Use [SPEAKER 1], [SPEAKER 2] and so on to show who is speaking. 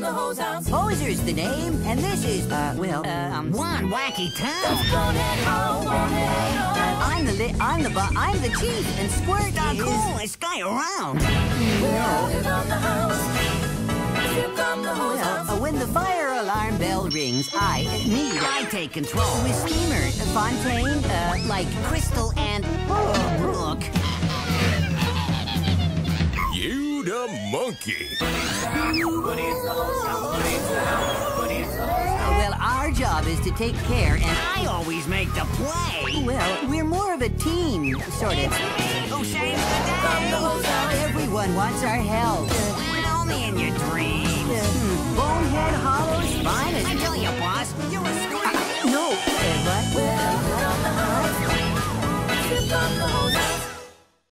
[SPEAKER 1] hose house.
[SPEAKER 2] Poser's the name, and this is, uh, well, uh, um,
[SPEAKER 3] One wacky town.
[SPEAKER 1] Bonehead Hollow, Bonehead Hollow.
[SPEAKER 2] I'm the li- I'm the bu- I'm the chief, and Squirt
[SPEAKER 3] The
[SPEAKER 2] is.
[SPEAKER 3] coolest guy around.
[SPEAKER 1] We're the house. Here come the hose
[SPEAKER 2] Well, uh, when the fire alarm bell rings, I, me,
[SPEAKER 3] I take control.
[SPEAKER 2] with Steamer, Fontaine, uh, like Crystal and oh, Brooke.
[SPEAKER 4] a monkey.
[SPEAKER 2] Well, our job is to take care and...
[SPEAKER 3] I always make the play.
[SPEAKER 2] Well, we're more of a team, sort of.
[SPEAKER 3] Who the day?
[SPEAKER 2] Everyone wants our help.
[SPEAKER 3] Uh, only in your dreams.
[SPEAKER 2] Hmm. Bonehead Hollow's finest.
[SPEAKER 3] I tell you, boss, you were screaming. Uh, no, What? Well,